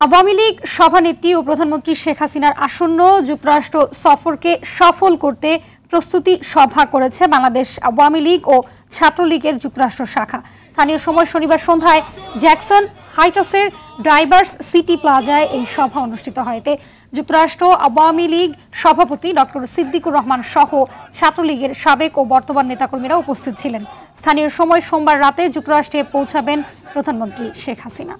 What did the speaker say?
আওয়ামী লীগ সভানেত্রী ও প্রধানমন্ত্রী শেখ হাসিনার আসন্ন যুক্তরাষ্ট্র সফরকে সফল করতে প্রস্তুতি সভা করেছে বাংলাদেশ আওয়ামী লীগ ও ছাত্রলীগের যুক্তরাষ্ট্র শাখা। স্থানীয় সময় শনিবার সন্ধ্যায় জ্যাকসন হাইটসের ড্রাইভার্স সিটি প্লাজায় এই সভা অনুষ্ঠিত হয়। এতে যুক্তরাষ্ট্র আওয়ামী লীগ সভাপতি ডক্টর সিদ্দিকুর রহমান সহ ছাত্রলীগের সাবেক ও বর্তমান নেতাকর্মীরা উপস্থিত ছিলেন। স্থানীয় সময় সোমবার রাতে যুক্তরাষ্ট্রে পৌঁছাবেন প্রধানমন্ত্রী শেখ হাসিনা।